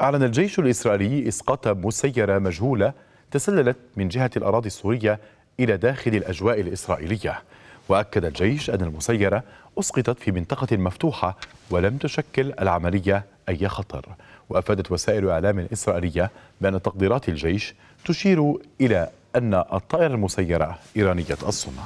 أعلن الجيش الإسرائيلي إسقاط مسيرة مجهولة تسللت من جهة الأراضي السورية إلى داخل الأجواء الإسرائيلية. وأكد الجيش أن المسيرة أسقطت في منطقة مفتوحة ولم تشكل العملية أي خطر. وأفادت وسائل إعلام إسرائيلية بأن تقديرات الجيش تشير إلى أن الطائرة المسيرة إيرانية الصنع